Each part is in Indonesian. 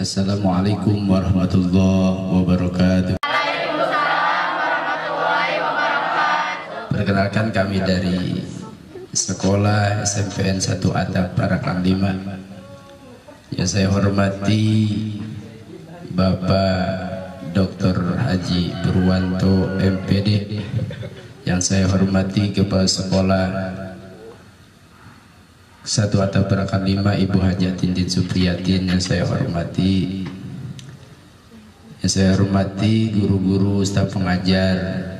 Assalamualaikum warahmatullahi wabarakatuh. Perkenalkan kami dari sekolah SMPN 1 Atap Parakan 5 Yang saya hormati Bapak Dr. Haji Purwanto MPD Yang saya hormati Kepala Sekolah satu atap Berakan lima Ibu Hajatin Din Supriyatin yang saya hormati. Yang saya hormati guru-guru staf pengajar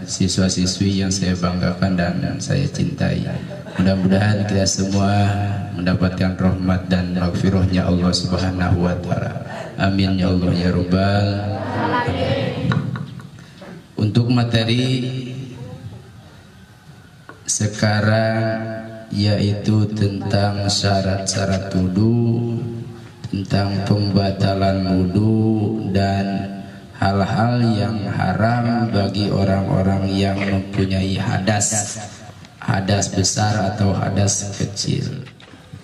siswa-siswi yang saya banggakan dan saya cintai. Mudah-mudahan kita semua mendapatkan rahmat dan maghfirahnya Allah subhanahu wa ta'ala. Amin ya Allah ya Rabbal untuk materi sekarang yaitu tentang syarat-syarat wudhu, tentang pembatalan wudhu dan hal-hal yang haram bagi orang-orang yang mempunyai hadas, hadas besar atau hadas kecil.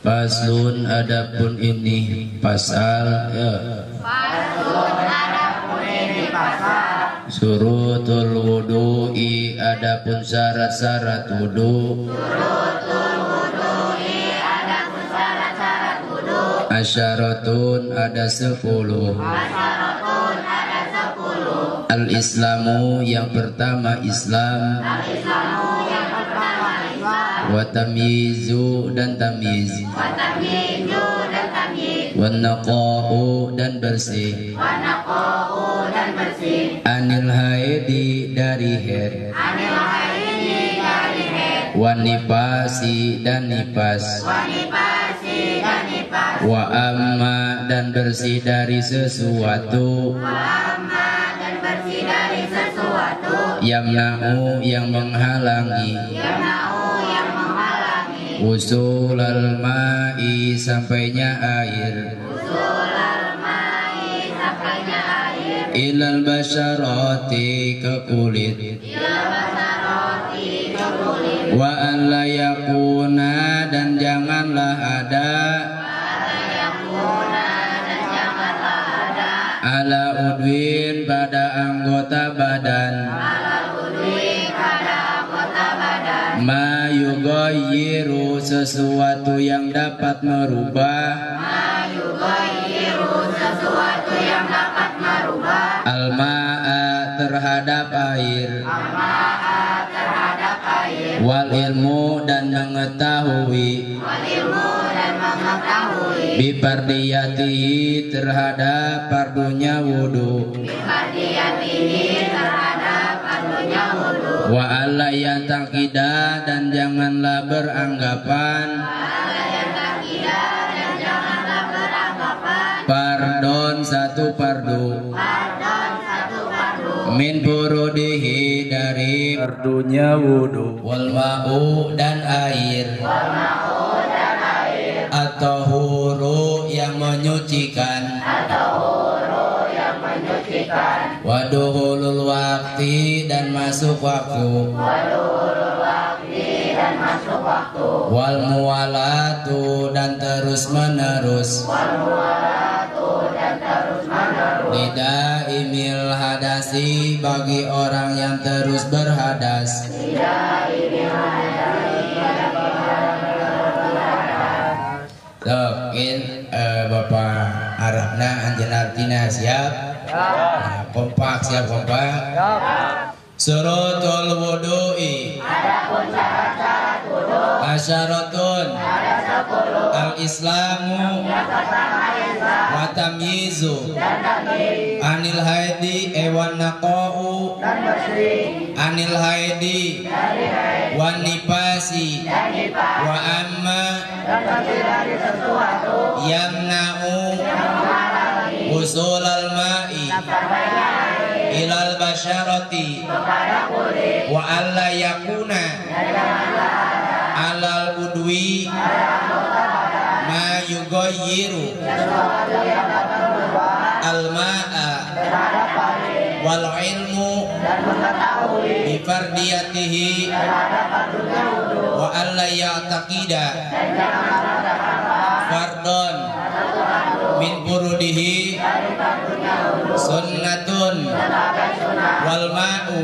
Paslun adapun ini pasal ya. Paslun adapun ini pasal Surutul wudu'i adapun syarat-syarat wudu. Surutul Asyaratun ada sepuluh. Asyaratun ada sepuluh. Al-Islamu yang pertama Islam. Al-Islamu yang pertama Islam. Watamizu dan tamiz Watamizu dan tamiz Wanaqa'u dan bersih. Wanaqa'u dan bersih. Anil haidi dari her. Anil haidi dari her. Wanipasi dan dan nipas wa amma dan bersih dari sesuatu. Wa amma dan bersih dari sesuatu. Yamna'u yang menghalangi. Yamna'u yang menghalangi. Usul al-ma'i sampainya air. Usul al-ma'i sampainya air. Ilal basyarati ke kulit. Ilal basyarati ke kulit. Wa an dan janganlah ada yughayyiru sesuatu yang dapat merubah. Terhadap air almaa terhadap air. Wal ilmu dan mengetahui. Wal ilmu dan mengetahui bipardiyati terhadap pardunya wudu. Bipardiyati terhadap pardunya wudu wa alla yatakida dan janganlah beranggapan. Pardon satu pardu. Min burudihi dari pardunya wudu. Wal ma'u dan air. Wal ma'u dan air. Atau huru yang menyucikan Waduhulul wakti dan masuk waktu. Waduhulul wakti dan masuk waktu Wal muwalatu dan terus menerus. Wal muwalatu dan terus menerus Lidaimil hadasi bagi orang yang terus berhadas. Lidaimil hadasi bagi orang yang terus berhadas. Tuh, in, uh, Bapak Arabna anjen artina siap? Nah, kompak siap kompak? Surutul wudu'i Adapun syarat-syarat wudu Asyaratun. Ada sepuluh Al-Islamu. Yang pertama Islam Wa tamyizu. Dan tamyiz Anil haidi Ewan bersih Anil haidi Dari Wan nipasi. Wa amma Yang menghalangi Usul al-ma'i ilal basyarati wa alla yakuna alal udwi ma yugoyiru al ma'a wal ilmu bi fardiyatihi wa alla ya'taqida fardon min furudihi sunnatun wal ma'u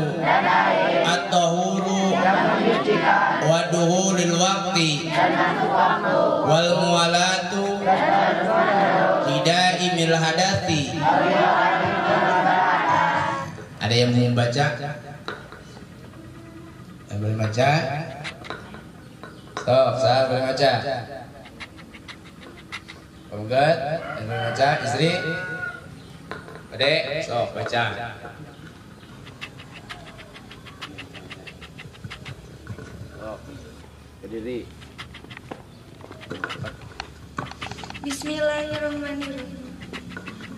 at-tahuru wa duhulil waqti wal muwalatu lidaimil hadati ada yang mau membaca yang boleh baca? Stop, saya boleh baca. Pemgat, yang boleh baca, istri? Adek, sok baca. Berdiri. Bismillahirrahmanirrahim.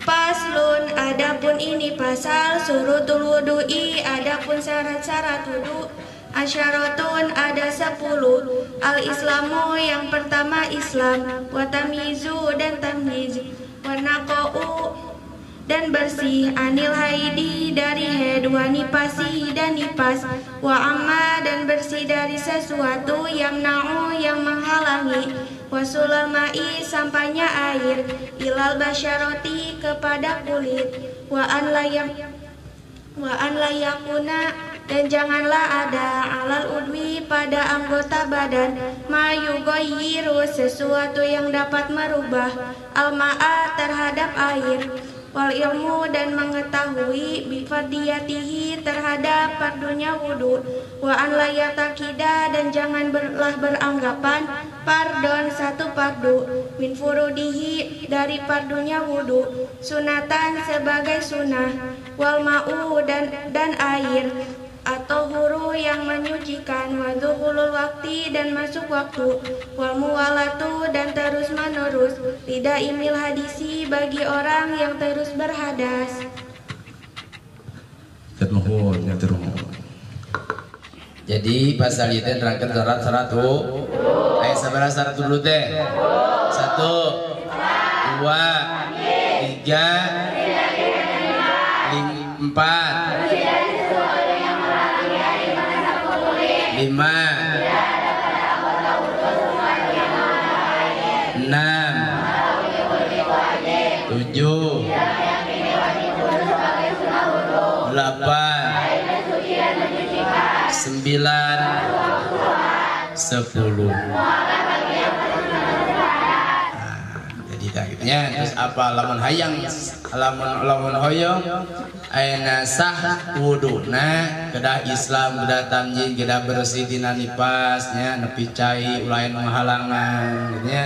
Paslun, adapun ini pasal surutul wudu'i, adapun syarat-syarat wudu. Asyaratun ada sepuluh Al-Islamu yang pertama Islam Watamizu dan tamyiz Warnaqa'u dan bersih anil haidi dari head wanipasi dan nipas wa amma dan bersih dari sesuatu yang na'u yang menghalangi wasulal ma'i sampainya air ilal basyaroti kepada kulit. Wa an layam wa an layakuna dan janganlah ada alal udwi pada anggota badan. Mayugoyiru sesuatu yang dapat merubah al-ma'a terhadap air wal ilmu dan mengetahui bifardiyatihi terhadap pardunya wudhu wa an layatakida dan jangan berlah beranggapan pardon satu pardu min furudihi dari pardunya wudhu sunatan sebagai sunnah wal ma'u dan dan air atau huru yang menyucikan wadhuhulul waktu dan masuk waktu wal muwalatu dan terus menerus tidak imil hadisi bagi orang yang terus berhadas ya. Jadi pasal itu nerangkan syarat-syarat tuh. Ayo seberapa syarat dulu teh? Satu, dua, tiga, empat, lima. Enam. Tujuh. Delapan. Sembilan. Sepuluh akhirnya terus apa? Lamun hayang. Lamun lamun hoyong ayeuna sah wuduna kedah Islam kedah tamjid kedah bersih dina nipasnya nepi cai ulain menghalangan gitu ya.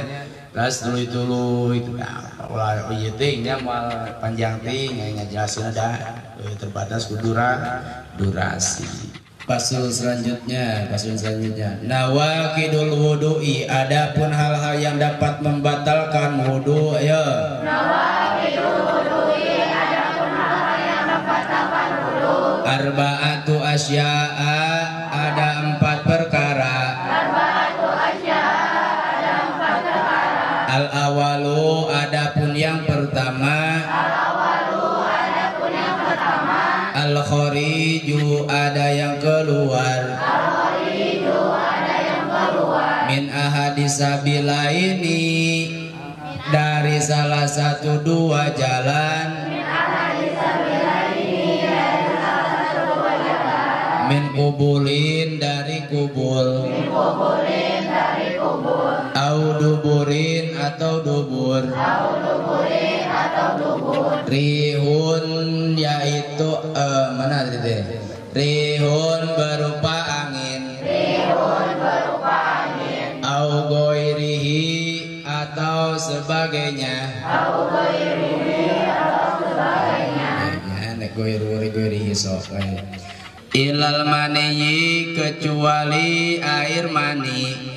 Terus dulu dulu itu ulah ieu teh nya moal panjang teh nya ngajelasin ada. Terbatas kudura durasi. Pasul selanjutnya, pasul selanjutnya. Nawakidul wudu'i, adapun hal-hal yang dapat membatalkan wudu, ya. Nawakidul wudu'i, adapun hal-hal yang membatalkan wudu. Arba'atu asya'a, Min ahadisabila ini Dari salah satu dua jalan. Min kubulin dari kubul. Min dari kubul Au duburin atau dubur. Au duburin atau Rihun yaitu eh, mana tadi? Rihun berupa sebagainya. Atau sebagainya. Nek goiru goirihi sok. eh. Ilal maniyi kecuali air mani.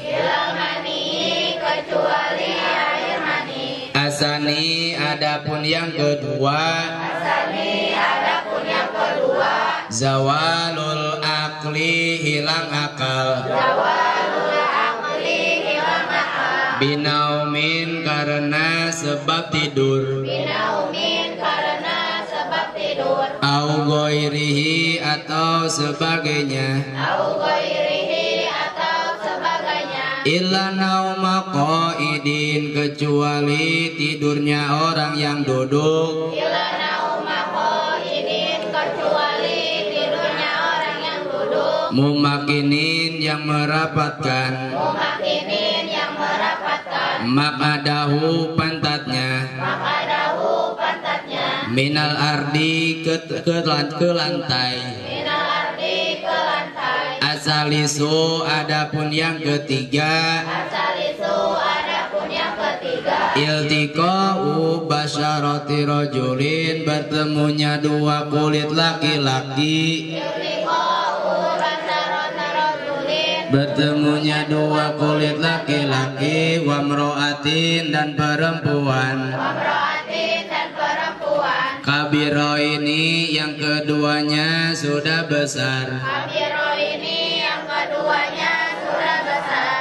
Asani adapun yang kedua Asani adapun yang kedua Zawalul akli hilang akal Zawalul akli hilang akal sebab tidur. Binaumin karena sebab tidur. Au goirihi atau sebagainya. Au goirihi atau sebagainya. Illa nauma qaidin kecuali tidurnya orang yang duduk. Illa nauma qaidin kecuali tidurnya orang yang duduk. Mumakinin yang merapatkan. Mumakinin yang merapatkan. Makadahu pantatnya. Pantatnya Minal ardi ke, ke, ke lantai Minal ardi ke lantai. Asalisu adapun yang ketiga. Asalisu adapun yang ketiga Iltiqa'u basyarati rajulin bertemunya dua kulit laki-laki Bertemunya dua kulit laki-laki Wamro'atin dan perempuan. Kabiro ini yang keduanya sudah besar.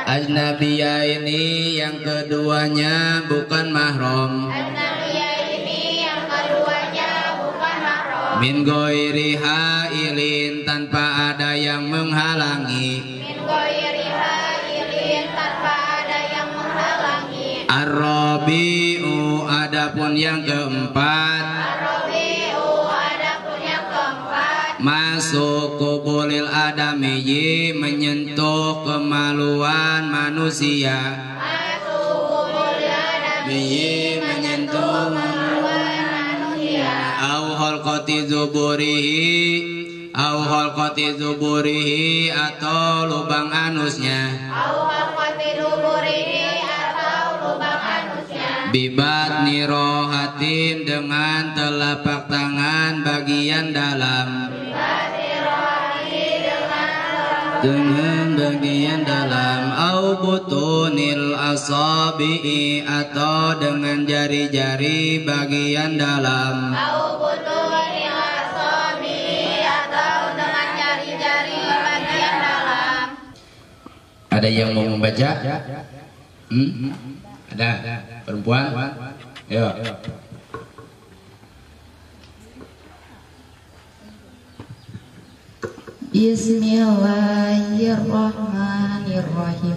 Ajnabiyah ini yang keduanya bukan mahram Min goiri hailin tanpa ada yang menghalangi Ar-Rabi'u adapun yang keempat. Masuk kubulil adamiyyi menyentuh kemaluan manusia. Bihi menyentuh Au khalqati zuburihi Au khalqati zuburihi atau lubang anusnya Bibat nirohatin dengan telapak tangan bagian dalam. Dengan bagian dalam. Au butunil asabi'i atau dengan jari-jari bagian dalam. Ada yang mau membaca? Hmm? ada perempuan? Ya Bismillahirrahmanirrahim.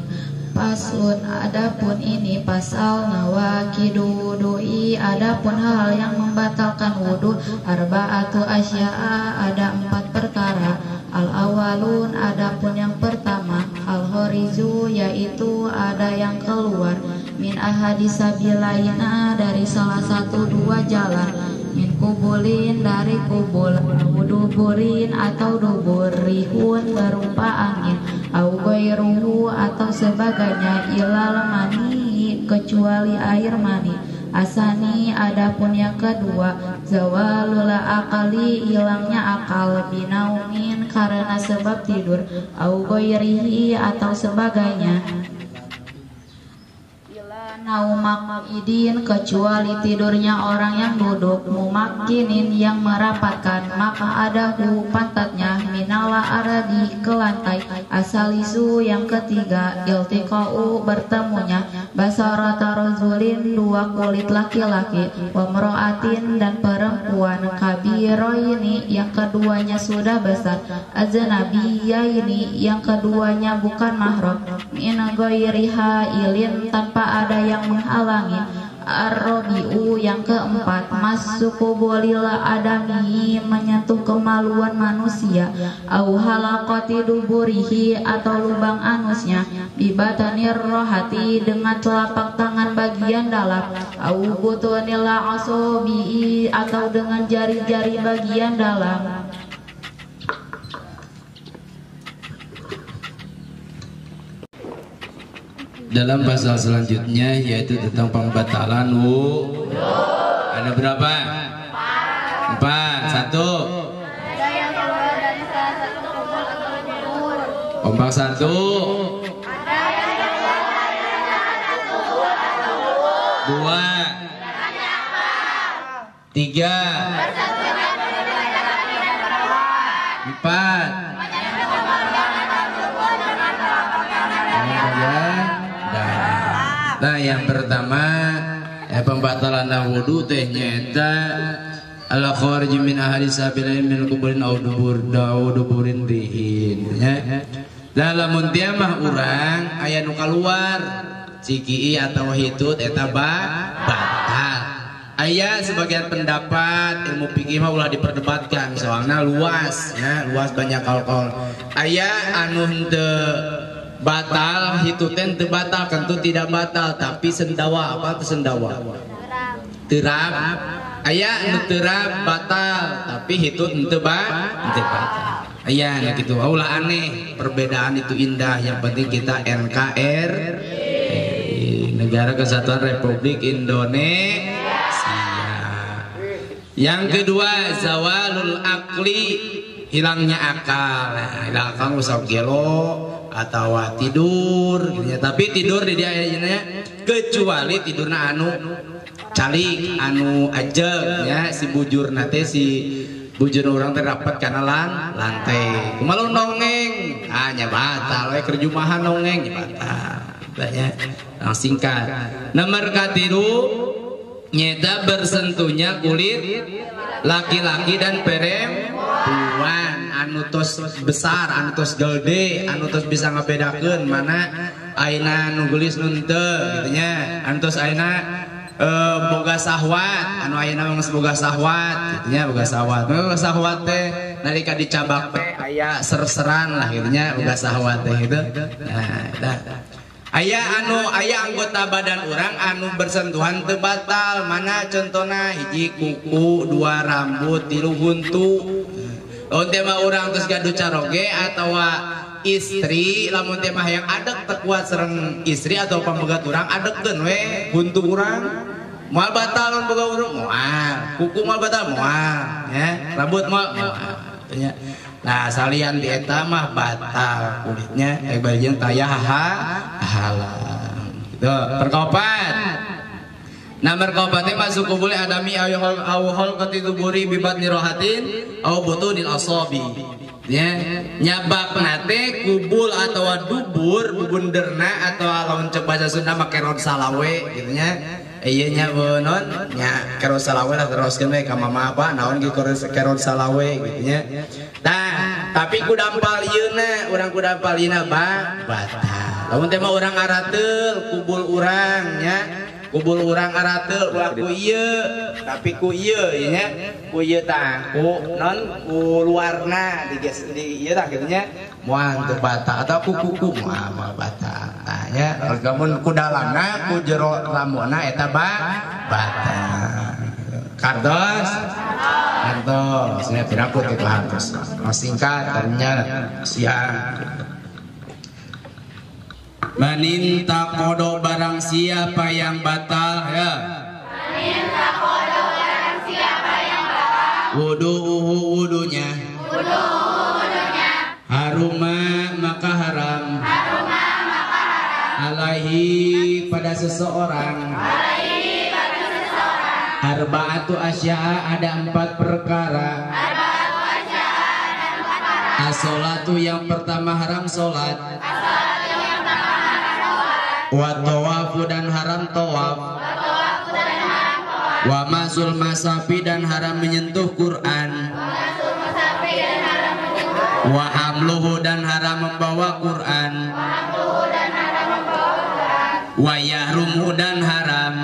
Paslun adapun ini pasal nawakidu dui adapun hal yang membatalkan wudhu arbaatu asya'a ada empat perkara. Al awalun adapun yang pertama. Al horizu yaitu ada yang keluar min ahadisabilaina dari salah satu dua jalan. Min kubulin dari kubul duburin atau duburihun berupa angin. Au gairuhu atau sebagainya ilal mani kecuali air mani. Asani adapun yang kedua zawalul akali hilangnya akal. Binaumin karena sebab tidur. Au atau sebagainya naumak idin kecuali tidurnya orang yang duduk mumakinin yang merapatkan maka ada hu pantatnya minala aradi ke lantai. Asalisu yang ketiga iltiqa'u bertemunya basarata rozulin dua kulit laki-laki wamroatin dan perempuan. Kabiro ini yang keduanya sudah besar. Ajanabiyah ini yang keduanya bukan mahram. Min ghairiha ilin tanpa ada yang menghalangi Ar-Rabi'u yang keempat Masuk bolila adami Menyentuh kemaluan manusia. Au halakoti duburihi Atau lubang anusnya. Bibatanir rohati Dengan telapak tangan bagian dalam. Au butunil asobi atau dengan jari-jari bagian dalam dalam pasal selanjutnya yaitu tentang pembatalan wu. Ada berapa? Empat. Satu. Ombak satu. Dua. Tiga Nah yang pertama eh, pembatalan wudhu teh nyata ala kharij min ahli sabilain min kuburin au dubur au duburin rihin ya. Lamun dia mah urang aya nu keluar ciki atau hitut eta batal. Ayah sebagian pendapat ilmu fikih mah ulah diperdebatkan soalnya luas ya luas banyak alkohol. Ayah anu henteu batal hituten teu batal kentu tidak batal tapi sendawa apa itu sendawa? Terap. Ayah anu terap batal tapi hitut ente ba ente batal. Ayah gitu Allah aneh perbedaan itu indah yang penting kita NKR negara kesatuan Republik Indonesia. Yang kedua zawalul akli hilangnya akal. Nah, akal usah gelo atau tidur ya. tapi tidur di dia ayahnya kecuali tidurna anu calik anu aja ya. Si bujur nate si bujur orang terdapat karena lan lantai. Kemalu nongeng. Hanya batal we kerjumahan nongeng batal. Banyak yang singkat. Nomor katiru nyeta bersentuhnya kulit laki-laki dan perempuan. Anutus besar anutus gede anutus bisa ngebedakan mana aina nugelis nunte gitunya anutus aina uh, boga sahwat. Anu ayeuna mah boga sahwat gitunya boga sahwat. Boga sahwat teh nalika dicabak aya ser-seran lah gitunya boga sahwat teh gitu. Nah dah Ayah anu ayah anggota badan orang anu bersentuhan tebatal mana contohnya hiji kuku dua rambut tilu huntu. Lamun tema orang terus gaduh caroge atau istri lamun tema yang ada tekuat serang istri atau pembegat orang adekkeun we. Buntu orang moal batal lamun boga urang moal. Kuku moal batal moal ya. Rambut moal moal. Ya. Nah salian di mah batal kulitnya eh bagian tayah ha halang. Itu perkopat. Nah berkobatnya masuk kubuli adami awhol ketituburi bibat nirohatin aw butunil asobi. Ya, nyabak nate kubul atau dubur bubunderna atau lawan coba Sunda make rod salawe gitu nya. Iya nya benon nya kerod salawe lah terus we ka mama apa naon ge kerod salawe gitu nya. Nah, tapi kudampal Yuna orang kudampalina Bang kamu tema orang Aratel kubul orangnya kubul orang Aratel laku tapi ku kuye taku non ku luarna di geus di ieu tah warna akhirnya muantu bata atau kuku muamal bata tanya kamu ku dalamna ku jero lamona eta ba kardos kardos nya piraku teh kardos singkat ternyata siang Meninta kodo barang siapa yang batal ya. Meninta kodo barang siapa yang batal. Wudu uhu wudunya. Wudu wudunya. Haruma maka haram. Haruma maka haram. Alaihi pada seseorang. Alaihi pada seseorang. Arba'atu asya'a ada empat perkara. Arba'atu asya'a ada empat perkara. Asolatu yang pertama haram solat. Asolatu yang pertama haram solat. Wa tawafu dan haram tawaf. Wa tawafu dan haram tawaf. Wa masul masafi dan haram menyentuh Quran. Wa masul musafi dan haram menyentuh. Wa hamluhu dan haram membawa Quran. Wa hamluhu dan haram membawa Quran. Wa yahrumu dan haram.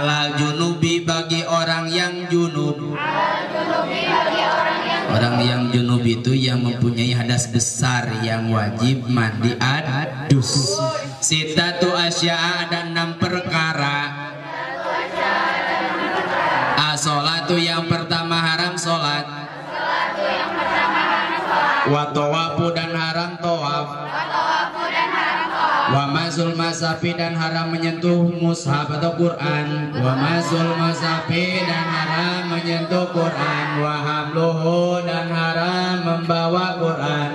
Wa yahrumu dan haram. Ala junubi bagi orang yang junub. Orang yang junub itu yang mempunyai hadas besar yang wajib mandi adus. Sitatu asya ada enam perkara Asolatu yang pertama haram solat Watawapu Wa mazul masafi dan haram menyentuh mushaf atau Quran. Wa mazul masafi dan haram menyentuh Quran. Wa hamluhu dan haram membawa Quran.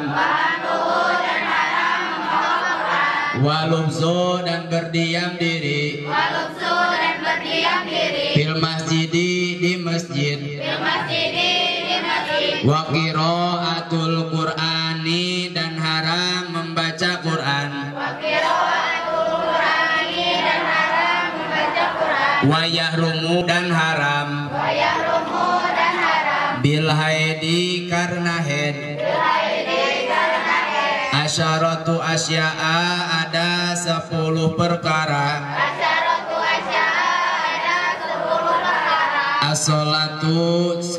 Wa lubzu dan berdiam diri. Walubsu dan berdiam diri. Fil masjidi di masjid. Bil masjidi di masjid. Wa qiraatul Qur'ani Asyaratu asya'a ada sepuluh perkara. Asyaratu asya'a ada sepuluh perkara. As-salatu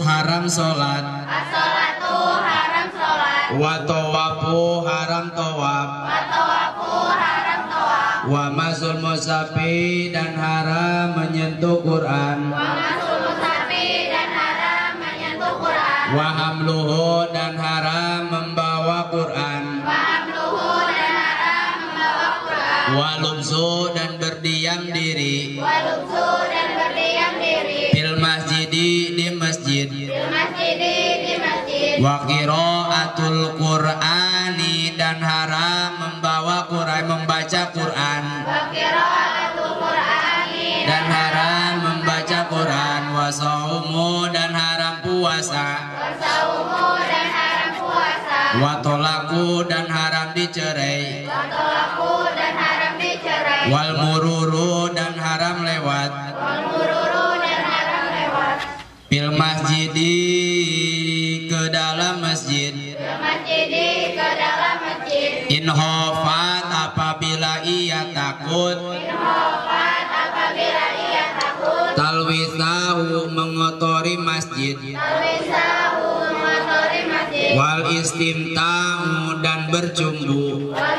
haram solat As-salatu haram sholat. Wa tawafu haram tawaf. Watawafu haram tawaf. Wa masul musafi dan haram menyentuh Quran. Wa masul musafi dan haram menyentuh Quran. Wa hamluhu Quran Wa lubzu dan berdiam diri. Wa lubsu dan berdiam diri. Fil masjidi di masjid. Bil masjidi di masjid. Wa qiraatul Qur'ani dan haram membawa Quran membaca Quran. Wa qiraatul Qurani dan haram membaca Quran. Wa saumu dan haram puasa. Wa saumu dan haram puasa. Wa tolaku dan haram dicerai. Wa wal mururu dan haram lewat. Wal mururu dan haram lewat fil masjidi ke dalam masjid. Bil masjidi ke dalam masjid in khofat apabila ia takut. Wafat apabila ia takut talwisahu mengotori masjid. Alwisahu mengotori masjid wal istimta'u dan bercumbu. Wal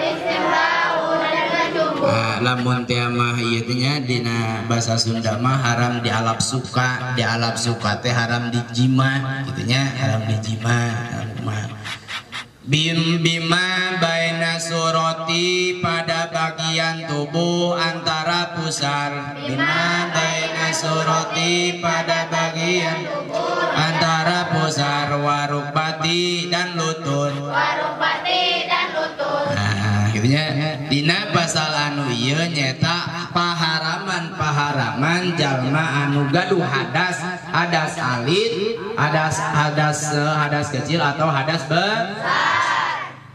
lamun teh mah ieu nya dina bahasa Sunda mah haram dialap suka, dialap suka teh haram dijima gitu nya, haram dijima. Bim bima baina surati pada bagian tubuh antara pusar bima baina surati pada bagian antara pusar warukbati Nah, gitu nya. Dina pasal anu ieu nyeta paharaman paharaman jalma anu gaduh hadas, hadas alit, hadas hadas hadas kecil atau hadas besar.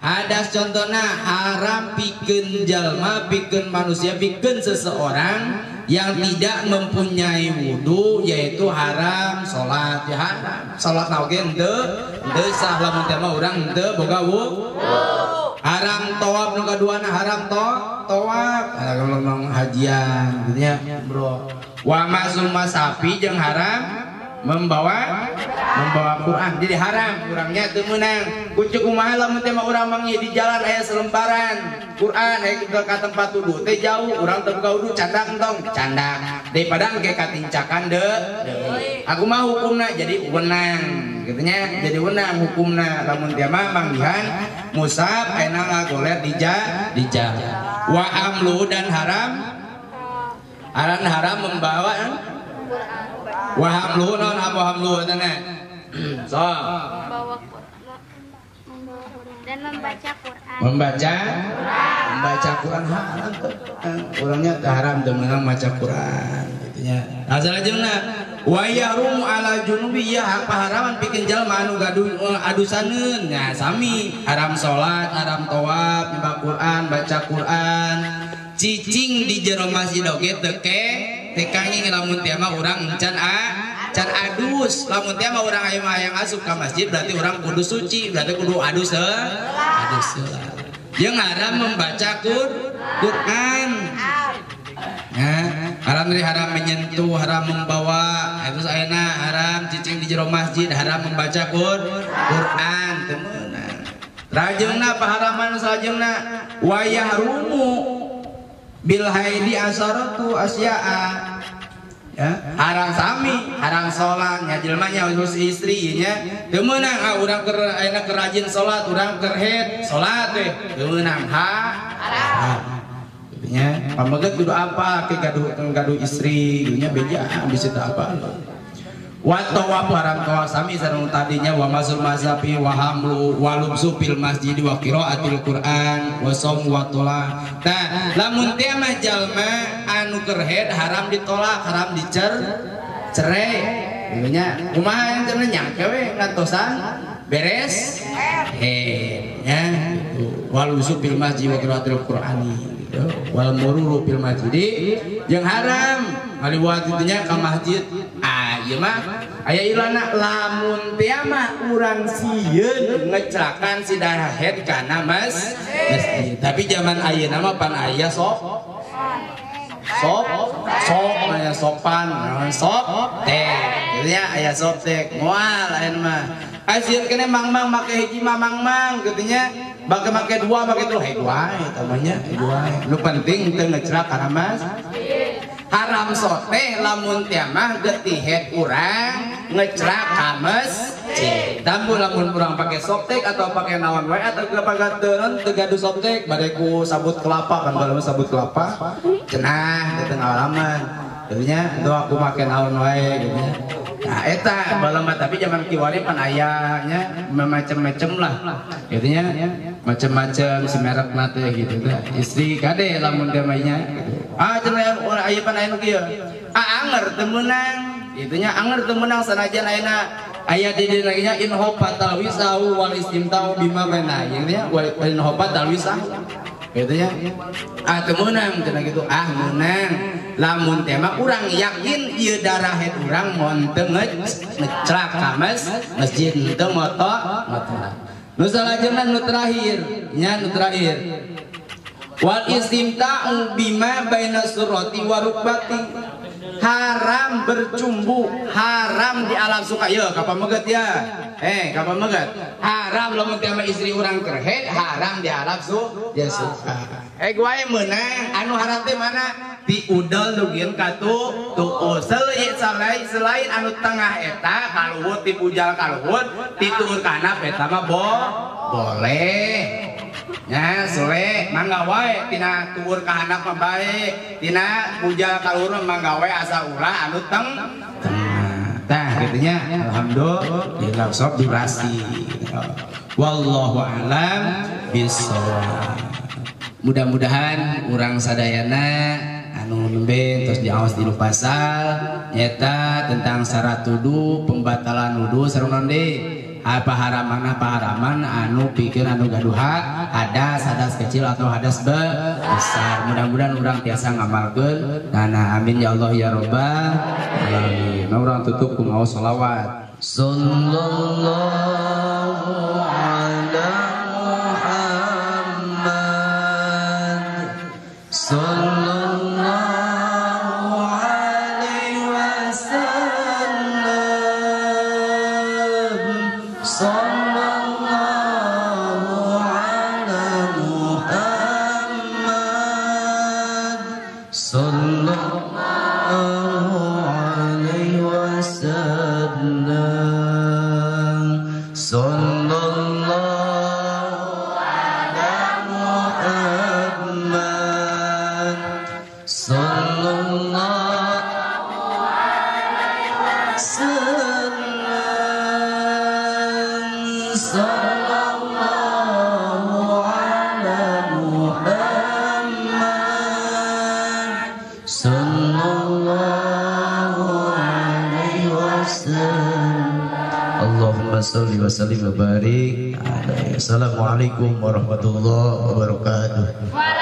Hadas contohnya haram pikeun jalma, pikeun manusia, pikeun seseorang yang tidak mempunyai wudhu yaitu haram sholat ya haram sholat oge henteu henteu sah lamun teh mah urang henteu boga wudhu haram tawaf nu kaduana haram to ada kalau nong hajian gitu ya bro wa masul masafi jeung haram membawa membawa Quran. Jadi haram kurangnya teu meunang. Kucuk kumaha lamun teh urang mangi di jalan aya selembaran. Quran aya ke tempat wudu teh jauh urang teu wudu candak entong candak daripada engke katincakan de. Aku mah hukumna jadi wenang gitu nya jadi wenang hukumna lamun dia mah manggihan musab ayeuna ngagoler di ja di ja. Wa amlu dan haram. Haram haram membawa wa hamlu non apa hamlu tanya so. Dan membaca Quran. membaca? Membaca Quran haram. Orangnya haram temenang maca Quran gitunya asal ajeuna wa yahrum ala junubi ya hak paharaman bikin jalma anu gaduh eh, adusaneun nya sami haram salat haram tawaf baca Quran baca Quran. Cicing di jero masjid oge teu ke tekangi lamun teh mah encan a can adus. Lamun teh mah urang aya mah hayang asup ka masjid berarti urang kudu suci berarti kudu adus se adus heula jeung haram membaca Qur Quran. Ya, haram dari haram menyentuh, haram membawa, itu ayeuna haram cicing di jero masjid, haram membaca Qur Quran, temenan. Rajeungna paharaman salajengna wa yahrumu bil haidi asaratu asya'a. Ya harang sami harang sholat nya jelmanya urus istrinya. Teu meunang ah urang keur ayeuna keur rajin sholat urang keur head sholat meunang ha? Haram nya pameget kudu apa ke gaduh gaduh istri nya beja bisa apa? Wa tawaf haram tawaf sami sareng tadinya wa mazul mazafi wa hamlu wa lubsu fil masjid wa qiraatil qur'an wa shaum wa tola nah lamun teh mah jalma anu haram ditolak haram dicer cerai. Nya kumaha cenah nyangke we ngantosan beres head nya wa lubsu fil masjid wa qiraatil qur'ani. Wal mururu fil masjid. Jeung haram. Ngaliwat itunya ka masjid. Ah ieu mah. Aya ilana lamun teh mah urang sieun ngecelakan si dahed kana mas tapi zaman ayeuna mah pan aya sok sok sok aya sopan. Sok teh. Gitu ya aya sok teh moal lain mah. Asir kene mang-mang make hiji mamang-mang gitunya bake make dua make dua hey dua tamanya dua lu penting teu ngecerak karena mas haram sote lamun tiamah getihet urang ngecerak kames dambu lamun urang pakai soptek atau pakai nawan wae atau pakai teureun teu gaduh soptek. Bade ku sabut kelapa kan kalau sabut kelapa. Cenah tengah halaman jadinya doa aku make naon wae gitu Nah, eta balema tapi zaman kiwari pan ayahnya macam-macam lah. Jadinya macam-macam si merek nate gitu. Istri kade lamun dia mainnya. Ah cenah urang aya pan aya kieu. Ah anger teu meunang. Itunya anger teu meunang sanajan ayeuna aya di nya in hopatal wisahu wal istimtau bima bana. Yang wa in hopatal wisahu. Gitu ya. Ah teu meunang cenah gitu. Ah meunang. Lamun tema urang yakin ieu darah het urang mun teu ngecrak ka masjid teu moto moto. Nu salajengna nu terakhir, nya nu terakhir. Wal istimta'u bima baina surati wa rukbati. Haram bercumbu, haram di alam suka. Yo, kapan meget ya? Eh, kapan meget? Haram lamun teh sama istri orang kerhet, haram di alam su, ya suka. Eh, yang menang, anu haram teh mana? Di udel dugieun katu tuh selain selain anu tengah eta kaluhut di pujal kaluhut di tuur kanap eta mah bo boleh Ya, sule mangga wae. Tina tuwur ka anak mah bae, tina puja ka urang mangga wae asa ulah anu teng. Tah gitunya alhamdulillah. Sok durasi. Wallahu alam. Mudah-mudahan urang sadayana anu nembe terus diawas di pasal nyata tentang syarat wudu pembatalan wudu sareng apa haraman apa haraman? Anu pikir anu gaduha hadas hadas kecil atau hadas be? Besar. Mudah-mudahan orang tiasa ngamalkeun nah amin ya Allah ya robbal alamin nah orang tutup ku mau selawat sallallahu salli wa sallim wa barik. Assalamualaikum warahmatullahi wabarakatuh.